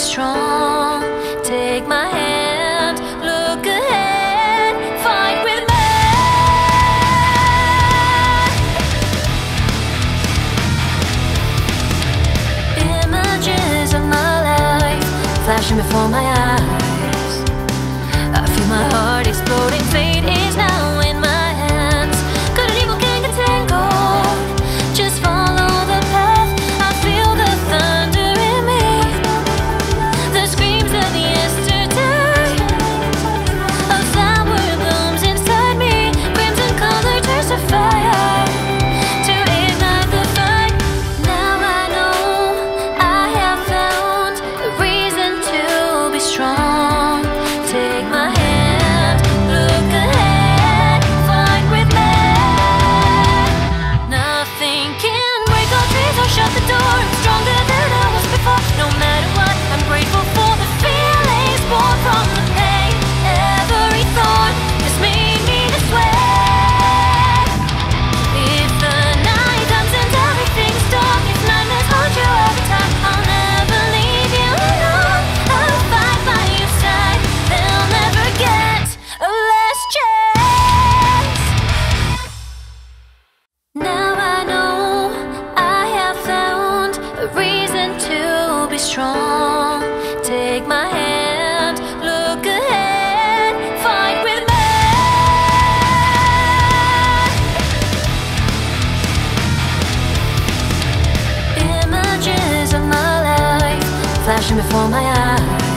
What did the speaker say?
strong. Take my hand, look ahead, fight with me. Images of my life flashing before my eyes. shut the door, stronger than stronger Take my hand, look ahead, fight with me. Images of my life flashing before my eyes.